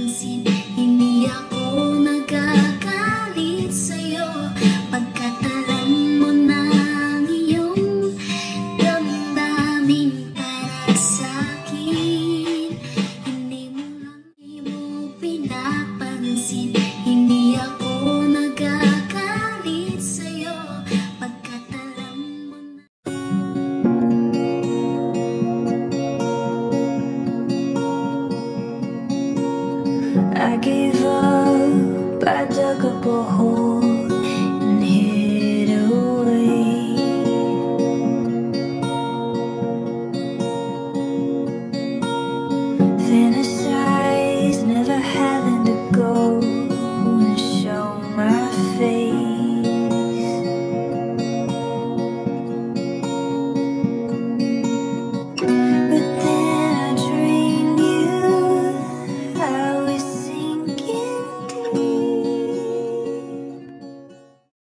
napapansin Hindi ako nagagalit sa'yo. Pagkat alam mo ang iyong damdamin para sa'kin Hindi mo lang di mo pinapansin I gave up, I dug up a hole and hid away. Then